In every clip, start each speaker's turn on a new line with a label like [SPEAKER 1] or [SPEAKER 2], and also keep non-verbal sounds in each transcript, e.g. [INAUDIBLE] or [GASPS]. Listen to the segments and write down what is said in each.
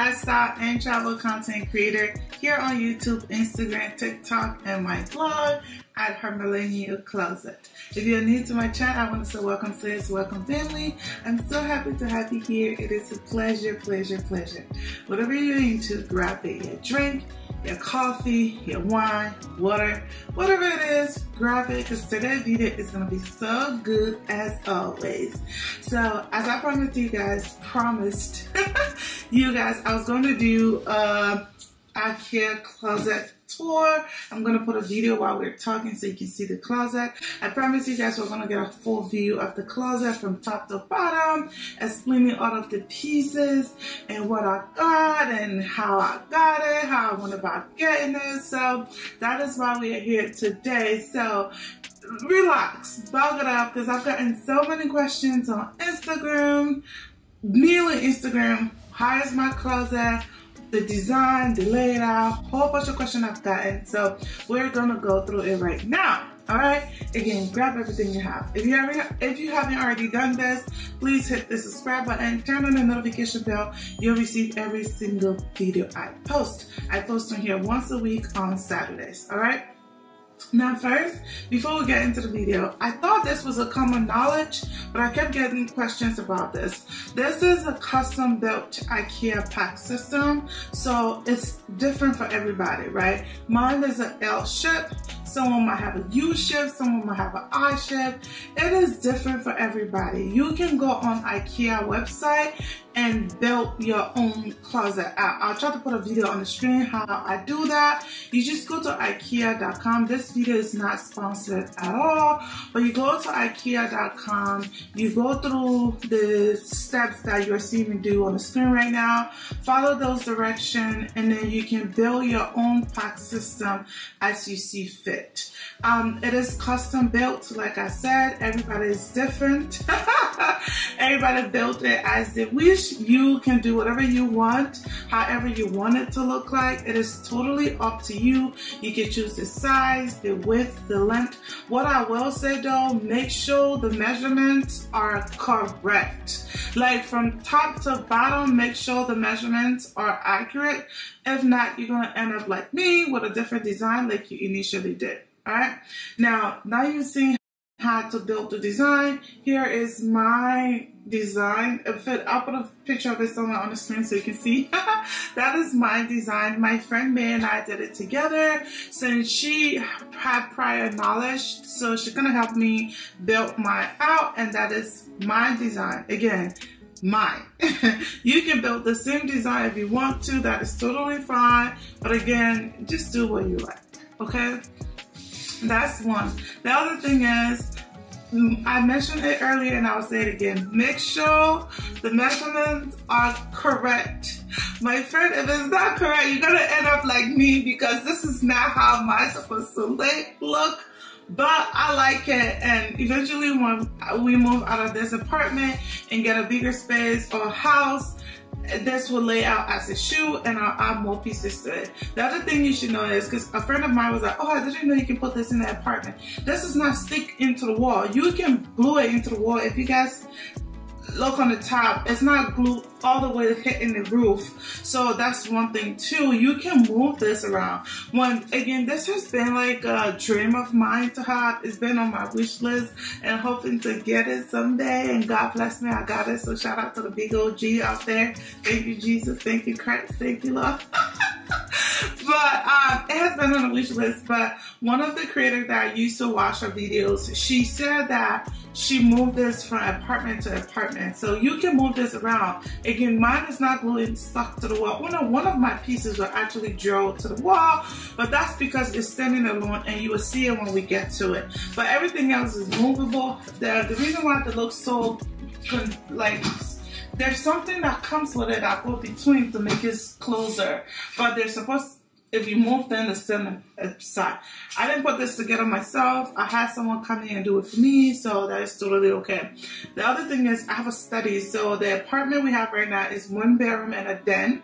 [SPEAKER 1] lifestyle, and travel content creator here on YouTube, Instagram, TikTok, and my blog at her millennial closet. If you're new to my channel, I want to say welcome sis, welcome family. I'm so happy to have you here. It is a pleasure, pleasure, pleasure. Whatever you're into, grab your drink, your coffee, your wine, water, whatever it is, grab it because today's video is going to be so good as always. So as I promised you guys, promised [LAUGHS] you guys, I was going to do uh, a IKEA closet tour. I'm going to put a video while we're talking so you can see the closet. I promise you guys we're going to get a full view of the closet from top to bottom, explaining all of the pieces and what I got and how I got it, how I went about getting it. So that is why we are here today. So relax, bug it up because I've gotten so many questions on Instagram, mainly Instagram. How is my closet? The design, the layout, whole bunch of questions I've gotten. So we're gonna go through it right now. All right. Again, grab everything you have. If you haven't, if you haven't already done this, please hit the subscribe button, turn on the notification bell. You'll receive every single video I post. I post on here once a week on Saturdays. All right. Now first, before we get into the video, I thought this was a common knowledge, but I kept getting questions about this. This is a custom built IKEA Pax system, so it's different for everybody, right? Mine is an L shape, someone might have a U shape, someone might have an I shape. It is different for everybody. You can go on IKEA website and build your own closet out. I'll try to put a video on the screen how I do that. You just go to ikea.com. This video is not sponsored at all, but you go to ikea.com, you go through the steps that you're seeing me do on the screen right now, follow those directions, and then you can build your own Pax system as you see fit. Um, it is custom built, like I said, everybody is different. [LAUGHS] [LAUGHS] everybody built it as they wish. You can do whatever you want, however you want it to look like. It is totally up to you. You can choose the size, the width, the length. What I will say though, make sure the measurements are correct. Like from top to bottom, make sure the measurements are accurate. If not, you're gonna end up like me with a different design like you initially did. Alright, now, now you've seen how to build the design. Here is my design. If it, I'll put a picture of it somewhere on the screen so you can see. [LAUGHS] that is my design. My friend May and I did it together since she had prior knowledge. So she's gonna help me build mine out and that is my design. Again, mine. [LAUGHS] you can build the same design if you want to. That is totally fine. But again, just do what you like, okay? That's one. The other thing is, mm, I mentioned it earlier and I'll say it again. Make sure the measurements are correct. My friend, if it's not correct, you're gonna end up like me because this is not how mine's supposed to look. But I like it and eventually when we move out of this apartment and get a bigger space or house, this will lay out as a shoe and I'll add more pieces to it. The other thing you should know is, because a friend of mine was like, oh, I didn't know you can put this in the apartment. This is not stick into the wall. You can glue it into the wall. If you guys look on the top, it's not glued all the way hitting the roof. So that's one thing too. You can move this around. When again, this has been like a dream of mine to have. It's been on my wish list and hoping to get it someday. And God bless me, I got it. So shout out to the big old G out there. Thank you, Jesus. Thank you, Christ. Thank you, Lord. [LAUGHS] but um, it has been on the wish list. But one of the creators that I used to watch her videos, she said that she moved this from apartment to apartment. So you can move this around. Again, mine is not glued stuck to the wall. Well, no, one of my pieces were actually drilled to the wall, but that's because it's standing alone and you will see it when we get to it. But everything else is movable. The, the reason why it looks so like there's something that comes with it that go between to make it closer, but they're supposed if you move them to stand side. I didn't put this together myself. I had someone come in and do it for me, so that is totally okay. The other thing is I have a study. So the apartment we have right now is one bedroom and a den.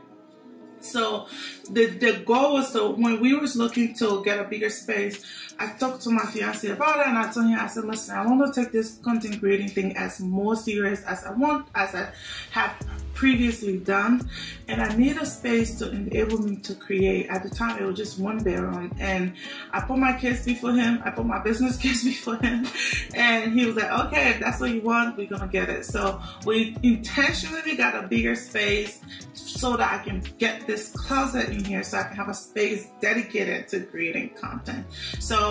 [SPEAKER 1] So the the goal was to when we was looking to get a bigger space, I talked to my fiance about it and I told him I said, listen, I want to take this content creating thing as more serious as I want as I have previously done and I need a space to enable me to create. At the time it was just one bedroom and I put my kids before him, I put my business [LAUGHS] kids before him and he was like, okay, if that's what you want, we're gonna get it. So we intentionally got a bigger space so that I can get this closet in here so I can have a space dedicated to creating content. So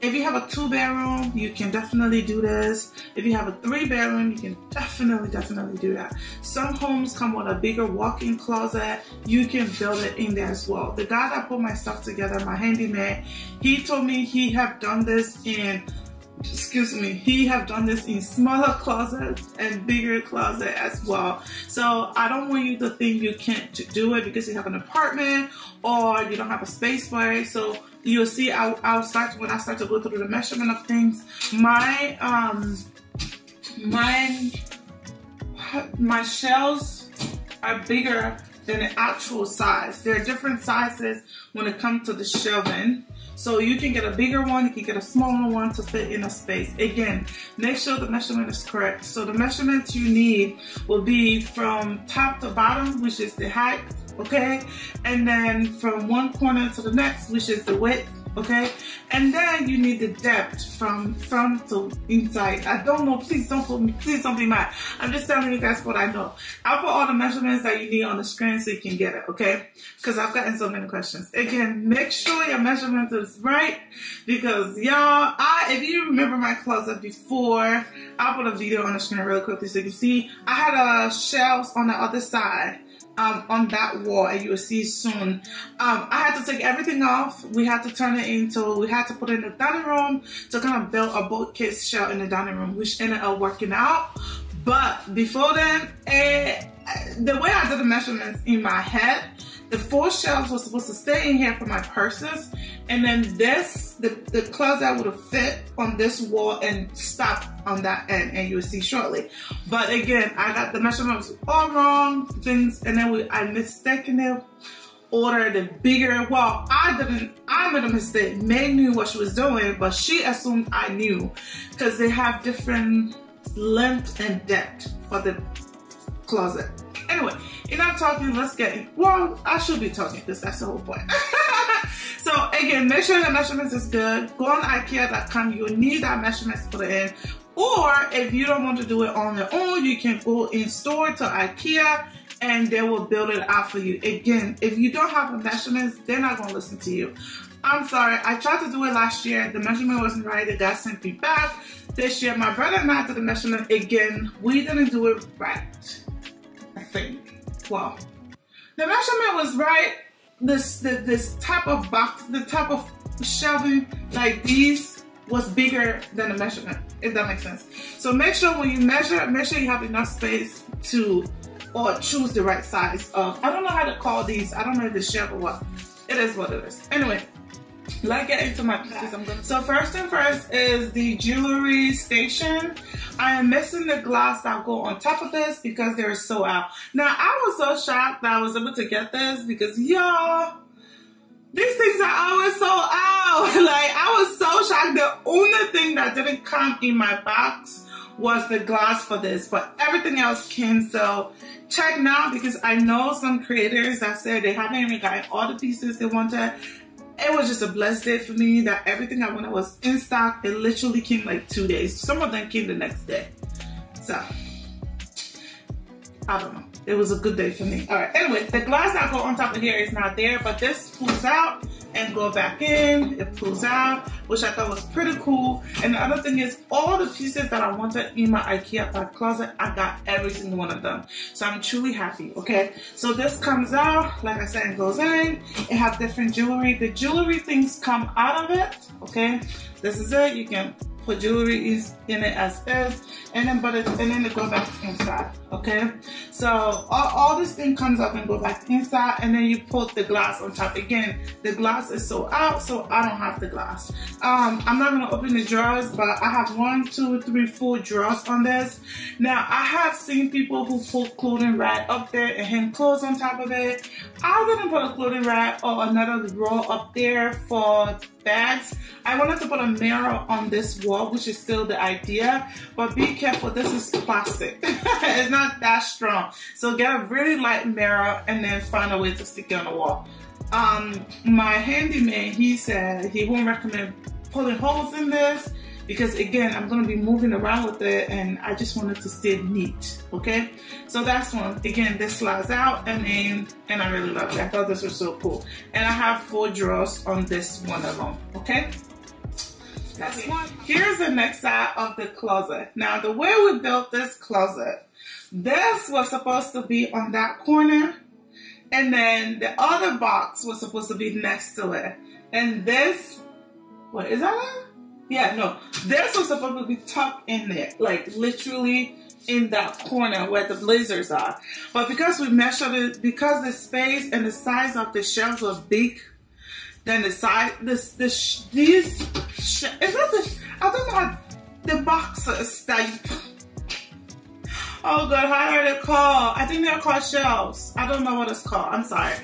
[SPEAKER 1] if you have a two bedroom, you can definitely do this. If you have a three bedroom, you can definitely, definitely do that. Some homes come with a bigger walk-in closet. You can build it in there as well. The guy that put my stuff together, my handyman, he told me he have done this in excuse me, he have done this in smaller closets and bigger closet as well. So I don't want you to think you can't do it because you have an apartment or you don't have a space for it. So you'll see I'll, I'll start when I start to go through the measurement of things. My um my my shelves are bigger than the actual size. There are different sizes when it comes to the shelving. So you can get a bigger one, you can get a smaller one to fit in a space. Again, make sure the measurement is correct. So the measurements you need will be from top to bottom, which is the height, okay? And then from one corner to the next, which is the width, okay? And then you need the depth from front to inside. I don't know, please don't put me, please don't be mad. I'm just telling you guys what I know. I'll put all the measurements that you need on the screen so you can get it, okay? Because I've gotten so many questions. Again, make sure your measurement is right because y'all, I, if you remember my closet before, I'll put a video on the screen real quickly so you can see. I had a shelves on the other side um, on that wall and you'll see soon. Um, I had to take everything off. We had to turn it into, we had to put it in the dining room to kind of build a bookcase shelf in the dining room, which ended up working out. But before then, eh, the way I did the measurements in my head, the four shelves were supposed to stay in here for my purses. And then this, the, the closet would have fit on this wall and stop on that end and you'll see shortly. But again, I got the measurements all wrong, things, and then we, I mistakenly ordered the bigger, well, I didn't, I made a mistake. May knew what she was doing, but she assumed I knew because they have different length and depth for the closet. Anyway, enough talking, let's get. Well, I should be talking because that's the whole point. [LAUGHS] so again, make sure your measurements is good. Go on Ikea.com, you'll need that measurements put in. Or if you don't want to do it on your own, you can go in store to Ikea and they will build it out for you. Again, if you don't have the measurements, they're not gonna listen to you. I'm sorry, I tried to do it last year. The measurement wasn't right. It got sent me back. This year, my brother and I did the measurement again. We didn't do it right. I think. Well, the measurement was right. This the, this type of box, the type of shelving like these was bigger than the measurement, if that makes sense. So make sure when you measure, make sure you have enough space to or choose the right size of, I don't know how to call these. I don't know if it's shelf or what. It is what it is. Anyway, let's get into my pieces. So first and first is the jewelry station. I am missing the glass that go on top of this because they're so out. Now I was so shocked that I was able to get this because y'all, these things are always so out. [LAUGHS] like I was so shocked. The only thing that didn't come in my box was the glass for this, but everything else came. So check now because I know some creators that said they haven't even gotten all the pieces they wanted it was just a blessed day for me that everything I wanted was in stock. It literally came like two days. Some of them came the next day. So, I don't know. It was a good day for me. All right, anyway, the glass that go on top of here is not there, but this pulls out and go Pax in. It pulls out, which I thought was pretty cool. And the other thing is all the pieces that I wanted in my Ikea back closet, I got every single one of them. So I'm truly happy, okay? So this comes out, like I said, it goes in. It has different jewelry. The jewelry things come out of it, okay? This is it. You can put jewelry in it as is. and then but it, and then it goes back inside. Okay, so all, all this thing comes up and go back inside, and then you put the glass on top. Again, the glass is so out, so I don't have the glass. Um, I'm not gonna open the drawers, but I have one, two, three, four drawers on this. Now I have seen people who put clothing rack up there and hang clothes on top of it. I wouldn't put a clothing rack or another row up there for bags. I wanted to put a mirror on this wall, which is still the idea, but be careful, this is plastic. [LAUGHS] it's not that strong. So get a really light mirror and then find a way to stick it on the wall. Um, my handyman, he said he won't recommend pulling holes in this because again, I'm gonna be moving around with it and I just wanted to stay neat, okay? So that's one. Again, this slides out and in, and I really love it. I thought this was so cool. And I have four drawers on this one alone, okay? That's one. Here's the next side of the closet. Now, the way we built this closet, this was supposed to be on that corner, and then the other box was supposed to be next to it. And this, what is that? Yeah, no. This was supposed to be tucked in there, like literally in that corner where the blazers are. But because we measured it, because the space and the size of the shelves were big, then the size, this, this, these, is that the, I don't know the boxes that you, oh god, how are they called? I think they're called shelves. I don't know what it's called, I'm sorry.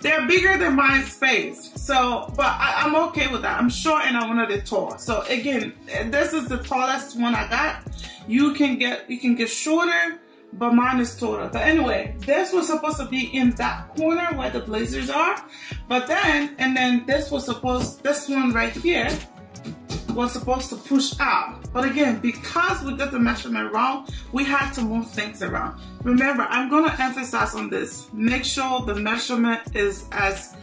[SPEAKER 1] They're bigger than my space. So, but I, am okay with that. I'm short and I wanted it tall. So again, this is the tallest one I got. You can get, you can get shorter, but mine is taller. But anyway, this was supposed to be in that corner where the blazers are. But then, and then this was supposed, this one right here was supposed to push out. But again, because we got the measurement wrong, we had to move things around. Remember, I'm gonna emphasize on this. Make sure the measurement is as,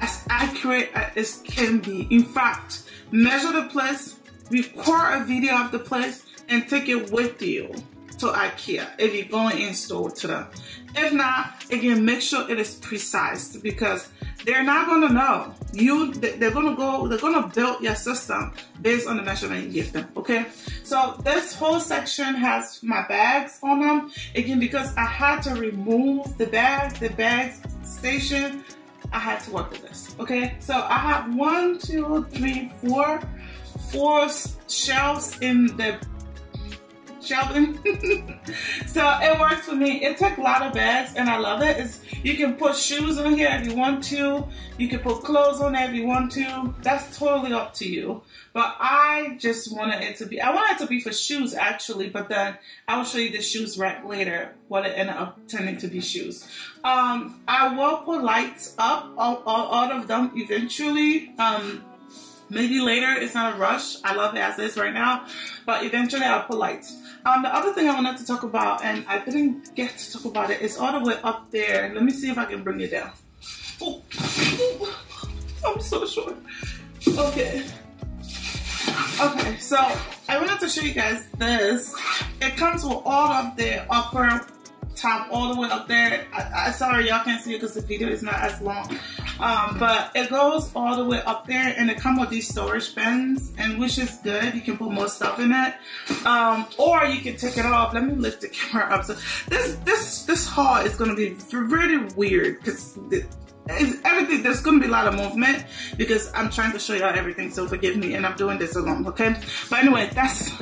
[SPEAKER 1] as accurate as can be. In fact, measure the place, record a video of the place, and take it with you to IKEA if you're going in store to them. If not, again, make sure it is precise because they're not gonna know. You, they're gonna go, they're gonna build your system based on the measurement you give them, okay? So this whole section has my bags on them. Again, because I had to remove the bag, the bag station, I had to work with this, okay? So I have one, two, three, four, four shelves in the shelving. [LAUGHS] so it works for me. It took a lot of bags and I love it. It's, you can put shoes on here if you want to. You can put clothes on there if you want to. That's totally up to you. But I just wanted it to be, I wanted it to be for shoes actually, but then I will show you the shoes rack later, what it ended up turning to be shoes. Um, I will put lights up, all, all, all of them eventually. Um, maybe later, it's not a rush. I love it as is right now, but eventually I'll put lights. Um, the other thing I wanted to talk about, and I didn't get to talk about it, is all the way up there. Let me see if I can bring it down. Oh, [LAUGHS] I'm so short. Okay. Okay, so I wanted to show you guys this. It comes with all of the upper top all the way up there. I, I sorry y'all can't see it because the video is not as long. Um, but it goes all the way up there and it comes with these storage bins and which is good. You can put more stuff in it. Um, or you can take it off. Let me lift the [LAUGHS] camera up. So this this this haul is gonna be really weird because everything there's gonna be a lot of movement because I'm trying to show y'all everything so forgive me and I'm doing this alone okay but anyway that's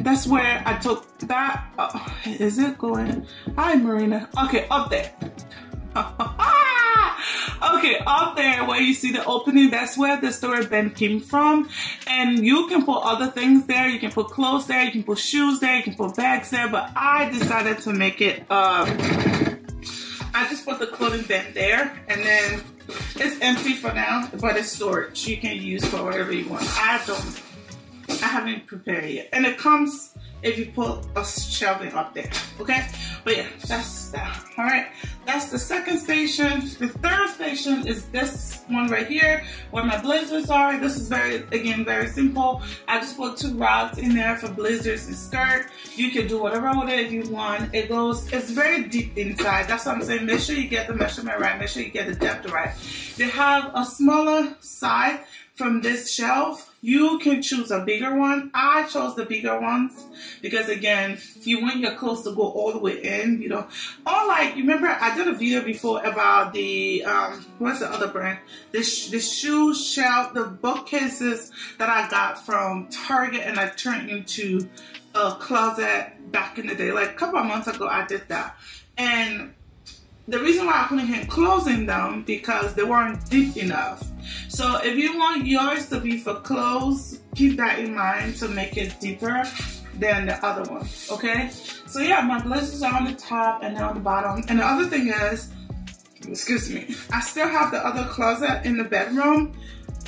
[SPEAKER 1] that's where I took that uh, is it going hi Marina okay up there [LAUGHS] okay up there where you see the opening that's where the storage bin came from. And you can put other things there. You can put clothes there. You can put shoes there. You can put bags there. But I decided to make it uh I just put the clothing bin there. And then it's empty for now, but it's storage. You can use for whatever you want. I don't, I haven't prepared yet. And it comes if you put a shelving up there, okay? But yeah, that's that. All right, that's the second station. The third station is this one right here where my blazers are. This is very, again, very simple. I just put two rods in there for blazers and skirt. You can do whatever with it if you want. It goes, it's very deep inside. That's what I'm saying. Make sure you get the measurement right. Make sure you get the depth right. They have a smaller side from this shelf you can choose a bigger one. I chose the bigger ones because again, you want your clothes to go all the way in, you know. Or like, you remember I did a video before about the, um, what's the other brand? This, the shoe shelf, the bookcases that I got from Target and I turned into a closet back in the day. Like a couple of months ago, I did that. And the reason why I couldn't in them because they weren't deep enough. So if you want yours to be for clothes, keep that in mind to make it deeper than the other one, okay? So yeah, my blazers are on the top and then on the bottom. And the other thing is, excuse me, I still have the other closet in the bedroom.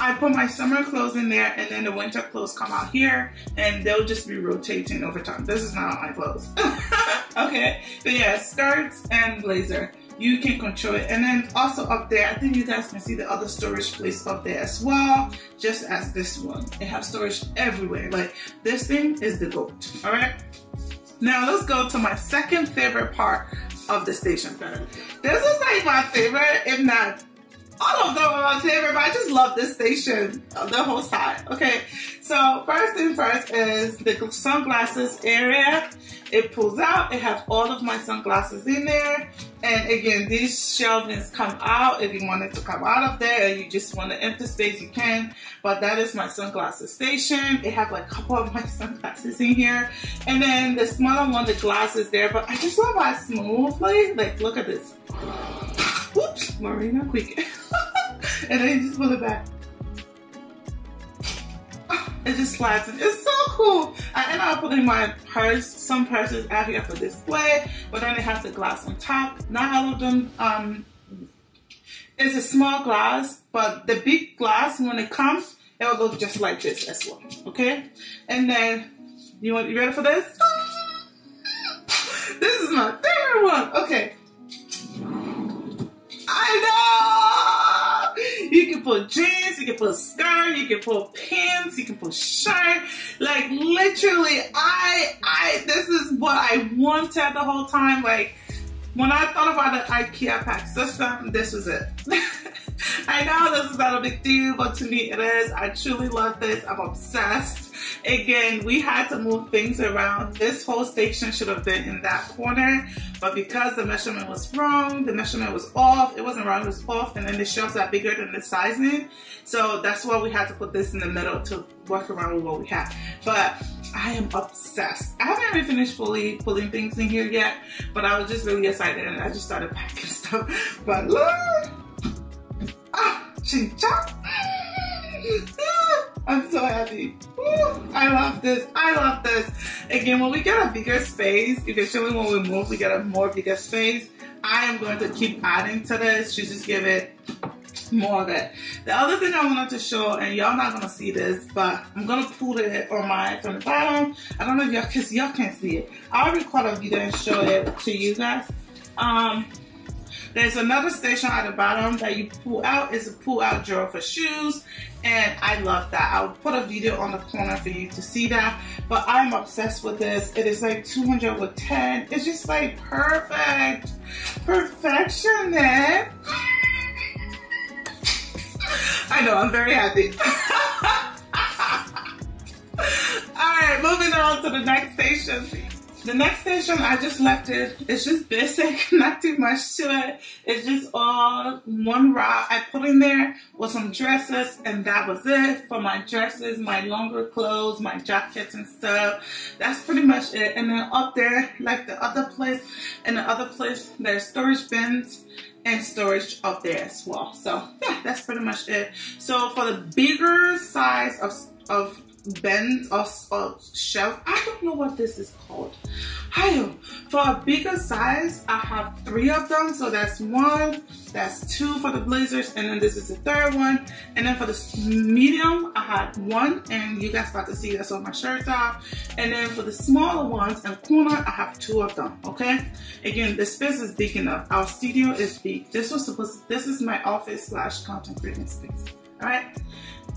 [SPEAKER 1] I put my summer clothes in there and then the winter clothes come out here and they'll just be rotating over time. This is not my clothes. [LAUGHS] okay, but yeah, skirts and blazer you can control it. And then also up there, I think you guys can see the other storage place up there as well, just as this one. It has storage everywhere. Like this thing is the goat, all right? Now let's go to my second favorite part of the station. This is like my favorite, if not all of them are favorite, but I just love this station, uh, the whole side. Okay, so first thing first is the sunglasses area. It pulls out, it has all of my sunglasses in there. And again, these shelvings come out. If you wanted to come out of there and you just want to empty space, you can. But that is my sunglasses station. It have like a couple of [LAUGHS] my sunglasses in here. And then the smaller one, the glass is there. But I just love how smoothly, like look at this. Marina, quick. [LAUGHS] and then you just pull it back. [SIGHS] It just slides in. It's so cool. I end up putting my purse, some purses out here for display, but then they have the glass on top. Not all of them, um, it's a small glass, but the big glass, when it comes, it will look just like this as well, okay? And then, you want, you ready for this? [LAUGHS] This is my favorite one. Okay, put jeans, you can put skirt, you can put pants, you can put shirt. Like literally, I, I, this is what I wanted the whole time. Like when I thought about the IKEA Pax system, this was it. [LAUGHS] I know this is not a big deal, but to me it is. I truly love this. I'm obsessed. Again, we had to move things around. This whole station should have been in that corner, but because the measurement was wrong, the measurement was off, it wasn't wrong, it was off, and then the shelves are bigger than the sizing. So that's why we had to put this in the middle to work around with what we have. But I am obsessed. I haven't even finished fully pulling things in here yet, but I was just really excited and I just started packing [LAUGHS] stuff. But look, ah. I'm so happy. I love this. I love this. Again, when we get a bigger space, eventually when we move, we get a more bigger space. I am going to keep adding to this to just give it more of it. The other thing I wanted to show, and y'all not gonna see this, but I'm gonna pull it on my from the bottom. I don't know if y'all, cause y'all can't see it. I'll record a video and show it to you guys. Um, there's another station at the bottom that you pull out. It's a pull out drawer for shoes. And I love that. I'll put a video on the corner for you to see that. But I'm obsessed with this. It is like 200 with 10. It's just like perfect. Perfection, man. I know, I'm very happy. [LAUGHS] All right, moving on to the next station. The next station, I just left it. It's just basic, [LAUGHS] not too much to it. It's just all one row. I put in there with some dresses and that was it for my dresses, my longer clothes, my jackets and stuff. That's pretty much it. And then up there, like the other place, and the other place, there's storage bins and storage up there as well. So yeah, that's pretty much it. So for the bigger size of, of bins or, shelf. I don't know what this is called. Hi, for a bigger size, I have three of them. So that's one, that's two for the blazers, and then this is the third one. And then for the medium, I had one, and you guys about to see that's on my shirt off. And then for the smaller ones and corner, I have two of them, okay? Again, the space is big enough. Our studio is big. This was supposed this is my office slash content creating space, all right?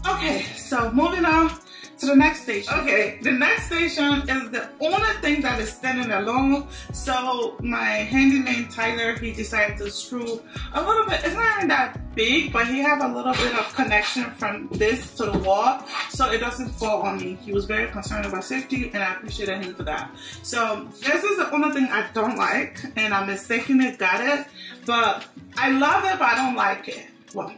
[SPEAKER 1] Okay, so moving on to the next station. Okay, the next station is the only thing that is standing alone. So my handyman Tyler, he decided to screw a little bit, it's not even that big, but he have a little bit of connection from this to the wall so it doesn't fall on me. He was very concerned about safety and I appreciated him for that. So this is the only thing I don't like and I'm mistakenly got it, but I love it, but I don't like it. Well,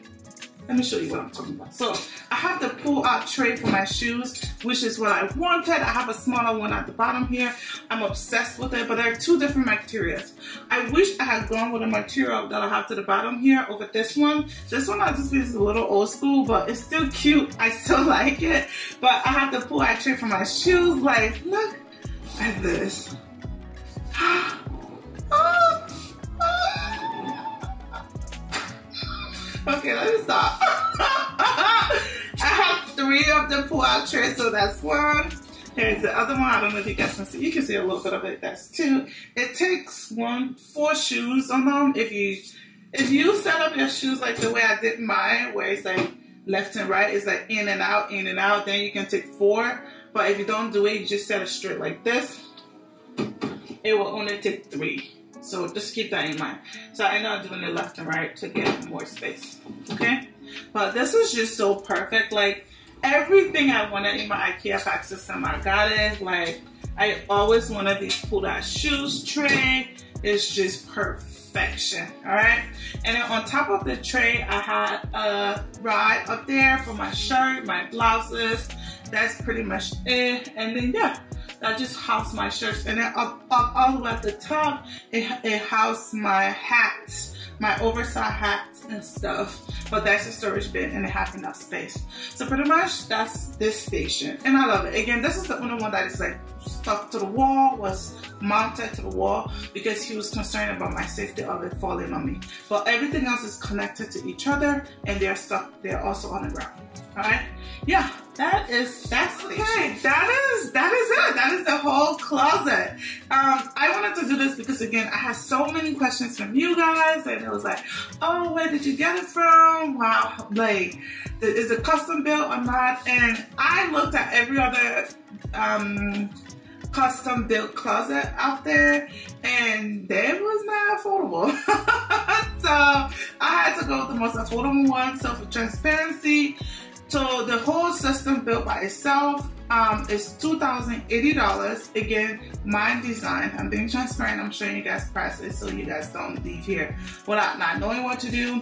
[SPEAKER 1] let me show you what I'm talking about. So I have the pull out tray for my shoes, which is what I wanted. I have a smaller one at the bottom here. I'm obsessed with it, but there are two different materials. I wish I had gone with a material that I have to the bottom here over this one. This one I just is a little old school, but it's still cute. [LAUGHS] I still like it. But I have the pull out tray for my shoes. Like, look at this. [GASPS] Oh! Okay, let me stop. [LAUGHS] I have three of the trays, so that's one. Here's the other one. I don't know if you guys can see. You can see a little bit of it. That's two. It takes one, four shoes on them. If you if you set up your shoes like the way I did mine, where it's like left and right, it's like in and out, in and out, then you can take four. But if you don't do it, you just set it straight like this. It will only take three. So just keep that in mind. So I know I'm doing it left and right to get more space. Okay? But this is just so perfect. Like everything I wanted in my IKEA Pax system, I got it. Like I always wanted these pull out shoes tray. It's just perfection. Alright? And then on top of the tray, I had a rod up there for my shirt, my blouses. That's pretty much it. And then yeah that just house my shirts. And then up, up all the way at the top, it, it my hats, my oversized hats and stuff. But that's a storage bin and it has enough space. So pretty much that's this station. And I love it. Again, this is the only one that is like stuck to the wall, was mounted to the wall because he was concerned about my safety of it falling on me. But everything else is connected to each other and they're stuck, they're also on the ground. All right? Yeah, that is that's okay. That is that is it. That is the whole closet. Um, I wanted to do this because again, I had so many questions from you guys, and it was like, oh, where did you get it from? Wow, like, is it custom built or not? And I looked at every other um custom built closet out there and that was not affordable. [LAUGHS] so I had to go with the most affordable one. So for transparency, so the whole system built by itself um, is $2,080. Again, my design. I'm being transparent. I'm showing you guys prices so you guys don't leave here without not knowing what to do.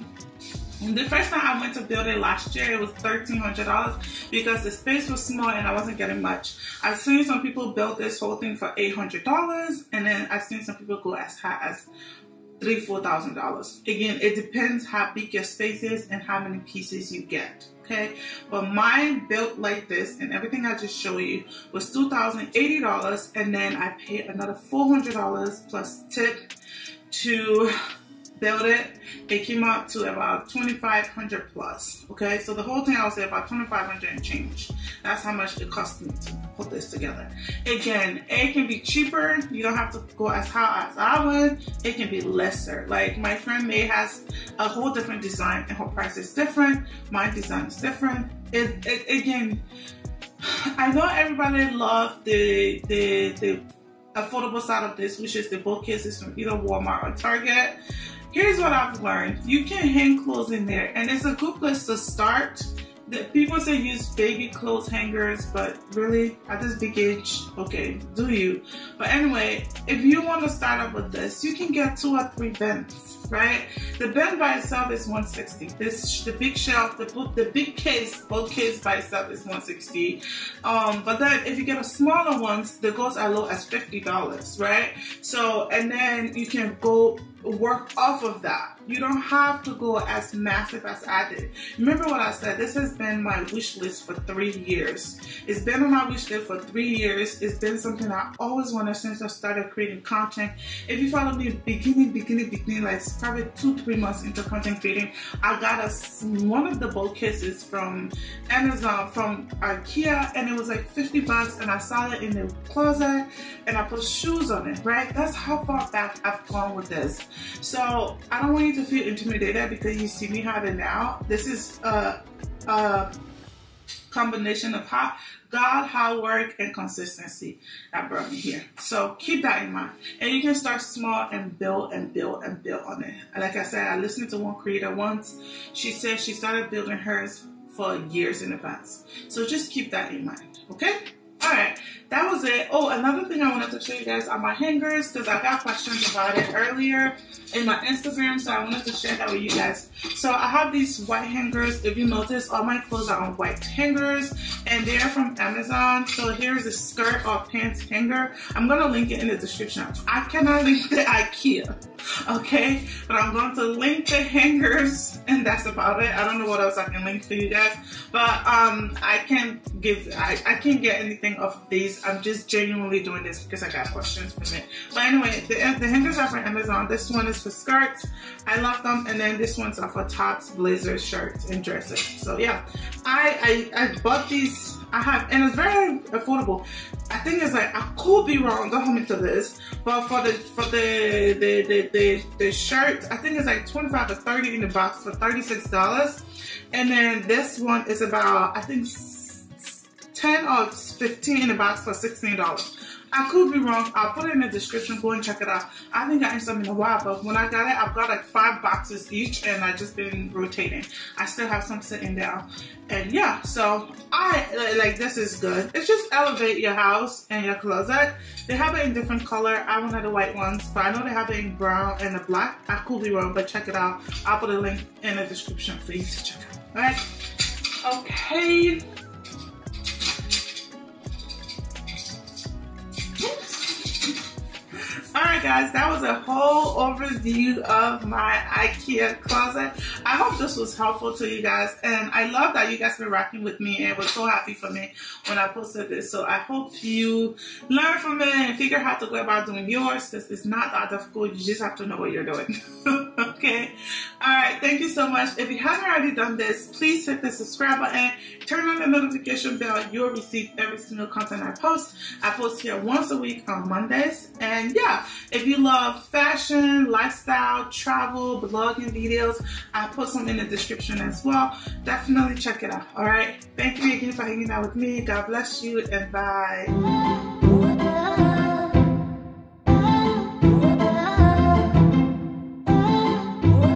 [SPEAKER 1] The first time I went to build it last year, it was $1,300 because the space was small and I wasn't getting much. I've seen some people build this whole thing for $800 and then I've seen some people go as high as three, four thousand dollars. Again, it depends how big your space is and how many pieces you get. Okay, but mine built like this and everything I just showed you was two thousand eighty dollars, and then I paid another four hundred dollars plus tip to build it, it came up to about 2500 plus. Okay, so the whole thing I would say about 2500 and change. That's how much it cost me to put this together. Again, it can be cheaper. You don't have to go as high as I would. It can be lesser. Like my friend May has a whole different design and her price is different. My design is different. It, it again, [SIGHS] I know everybody love the the the affordable side of this, which is the bookcases from either Walmart or Target. Here's what I've learned. You can hang clothes in there and it's a good place to start. The, people say use baby clothes hangers, but really at this big age, okay, do you? But anyway, if you want to start up with this, you can get two or three bins right? The bin by itself is 160. This the big shelf, the book, the big case, both case by itself is 160. Um, but then if you get a smaller ones, the goes as low as $50, right? So and then you can go work off of that. You don't have to go as massive as I did. Remember what I said, this has been my wish list for three years. It's been on my wish list for three years. It's been something I always wanted since I started creating content. If you follow me beginning, beginning, beginning, like probably two, three months into content creating, I got a, one of the bowl cases from Amazon, from Ikea, and it was like 50 bucks, and I saw it in the closet, and I put shoes on it, right? That's how far back I've gone with this. So I don't want you to feel intimidated because you see me have it now. This is a, a combination of how God, hard work, and consistency that brought me here. So keep that in mind. And you can start small and build and build and build on it. Like I said, I listened to one creator once. She said she started building hers for years in advance. So just keep that in mind, okay? All right, that was it. Oh, another thing I wanted to show you guys are my hangers because I got questions about it earlier in my Instagram, so I wanted to share that with you guys. So I have these white hangers. If you notice, all my clothes are on white hangers and they're from Amazon. So here's a skirt or pants hanger. I'm gonna link it in the description. I cannot link the Ikea, [LAUGHS] okay? But I'm going to link the hangers and that's about it. I don't know what else I can link for you guys, but um, I can't give, I, I can't get anything of these. I'm just genuinely doing this because I got questions from it. But anyway, the, the hangers are from Amazon. This one is for skirts. I love them. And then this one's are for tops, blazers, shirts, and dresses. So yeah, I, I, I bought these. I have, and it's very affordable. I think it's like, I could be wrong, don't hold me to this, but for the, for the, the, the, the, the shirt, I think it's like 25 to 30 in the box for $36. And then this one is about, I think 10 or 15 in the box for $16. I could be wrong. I'll put it in the description. Go and check it out. I haven't gotten some in a while, but when I got it, I've got like five boxes each and I've just been rotating. I still have some sitting down. And yeah, so I like this is good. It's just elevate your house and your closet. They have it in different color. I wanted the white ones, but I know they have it in brown and the black. I could be wrong, but check it out. I'll put a link in the description for you to check out. All right. Okay. Guys, that was a whole overview of my IKEA closet. I hope this was helpful to you guys and I love that you guys been rocking with me and was so happy for me when I posted this. So I hope you learn from it and figure out how to go about doing yours because it's not that difficult. You just have to know what you're doing. [LAUGHS] okay? Alright, thank you so much. If you haven't already done this, please hit the subscribe button, turn on the notification bell. You'll receive every single content I post. I post here once a week on Mondays. And yeah, if you love fashion, lifestyle, travel, blogging videos, I put some in the description as well. Definitely check it out. All right. Thank you again for hanging out with me. God bless you and bye.